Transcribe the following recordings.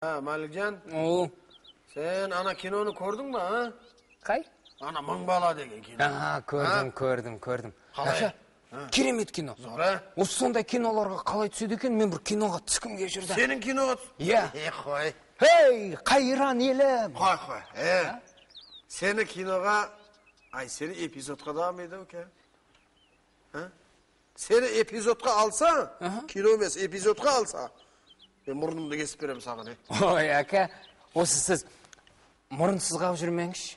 Ha Malikcan, Oo. sen ana kinonu gördün mü ha? Kay? Ana Ming bala деген kino. Ha, көрдім, көрдім, көрдім. Қалай? Керемет кино. Зор, а? Осы сондай киноларға қалай түседі екен, мен бір киноға түскім келіп жүрді. Senin kinoga... Иә. E, qo'y. Hey, қайран елім. Qo'y, qo'y. E, seni kinoga... Ay, seni epizodga devam edelim ki. Ha? Seni epizodga alsa, kino emas, men murnumni kesib beraman sаған, e. Ой, ака, осы сіз мұрынсыз қалып жүрмеңізші.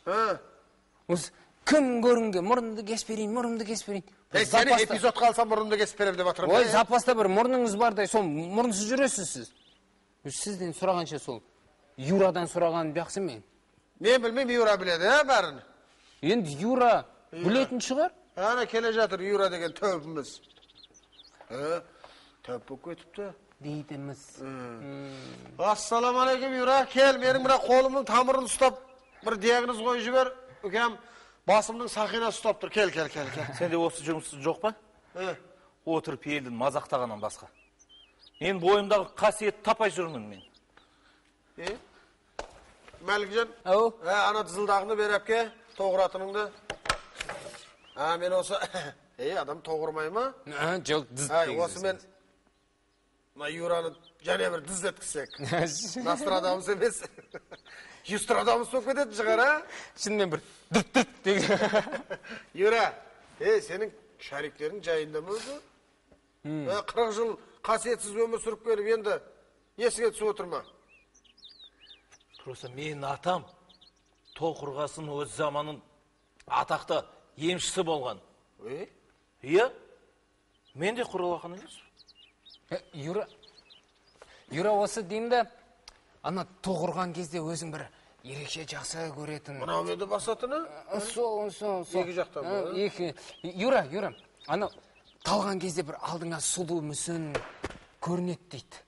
Осы кім көрінген, мұрынды кесіп берейін, мұрынды кесіп берейін. Seni Запаста- epizodga alsam murnumni kesib beraman deb отырмын. Ой, запаста бір мұрныңыз бардай, сол мұрынсыз жүресіз сіз. Сізден сұрағанша сол Юрадан сұраған жақсы мен. Men bilmayman, Yura biladi, ha, barini. Енді Юра білетін шығар. Ana kele жатыр Yura деген төбіміз. Ha? Төп болып кетіпті. Дейтіміз. ассалаумағалейкум юра кел менің мына қолымның тамырын ұстап бір диагноз қойып жібер үкем басымның сақинасы ұстап тұр кел кел кел кел сенде осы жұмыс жоқ па Е, отырып елді мазақтағаннан басқа мен бойымдағы қасиетті таппай жүрмін мен е? мәлікжан Ау. ә, ана дызылдағыңды бер әпке тоғыратыныңды а мен осы е адам тоғырмай ма А, жоқ, осы мен мына юраны және бір дыздеткізсек нострадамус емес юстрадамус болып кететін шығар а Шынымен бір дүт дүт деген. Юра, е, сенің шариктерің жайында ма өзі? Қырық жыл қасиетсіз өмір сүріп келіп, енді есіңе түсіп отыр ма? просто менің атам тоқырғасын өз заманын атақты емшісі болған Е? иә мен де құралақан емес Е, Юра, Юра осы деймін да, ана тоғырған кезде өзің бір ерекше жақсы көретін. Мынау менде басатыны? Сол, сол, сол. Екі жақтан Ә, ә? Екі. Юра, Юра, ана талған кезде бір алдыңа сұлу мүсін көрінеді дейді.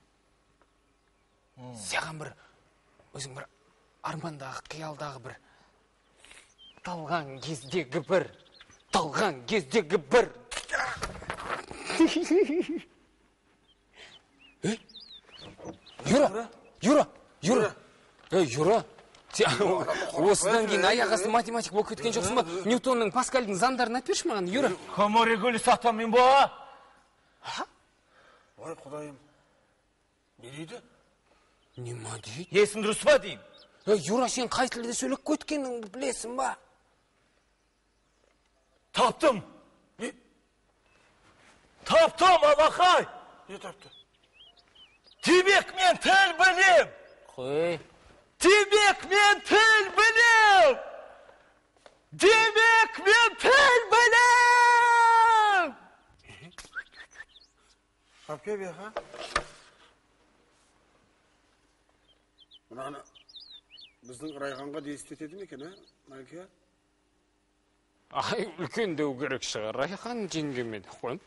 Саған бір, өзің бір армандағы, қиялдағы бір талған кездегі бір, талған кездегі бір. Е? Юра, Юра, Юра. Ей, Юра. Сен осыдан кейін аяқ асты математик болып кеткен жоқсың ба? Ньютонның, Паскальдың заңдарын айтып берші маған, Юра. комарегулис атам мен ба Ой, құдайым. Не дейді? Нема дейді? есің дұрыс па деймін Ей, Юра, сен қай тілде сөйлеп кеткеніңді білесің ба? таптым таптым алақай Не тапты? Демек мен тіл білем Қой. демек мен тіл білем демек мен тіл білем Әпке беха. Мынаны біздің райханға естетеді ме екен, а? Мәлке? Ай, үлкендеу керек шығар. Райхан жеңгеме қойын.